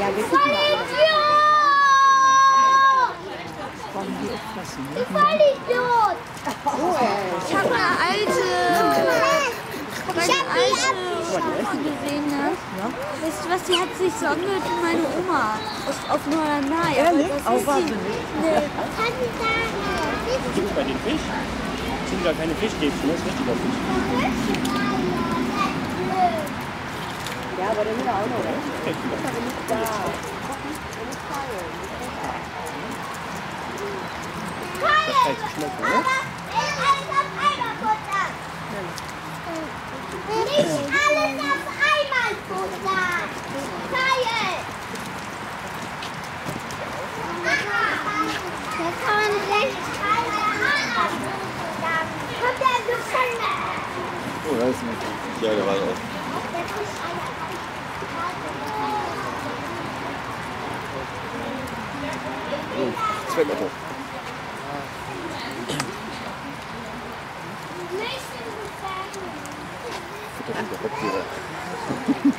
Ja, wir gucken mal. Vollidiot! Ich habe eine alte, meine alte Oma gesehen, ne? Weißt du was, die hat sich so angehört wie meine Oma auf, auf Norderney. Ehrlich? ist sie nicht. Nee. Kann ich sagen? Gibt bei den Fisch? Sind gar keine Fischstäbchen, das ist richtiger Fisch. Ja, aber dann wieder auch noch. ne? Das halt zu schmecken, ne? Nicht alles auf einmal futtern. Teil. Da kann man recht Kommt der Gefangene? Oh, da ist ein Ja, gerade auch. Der kriegt Zwei Meter. Nicht in die Gefangene.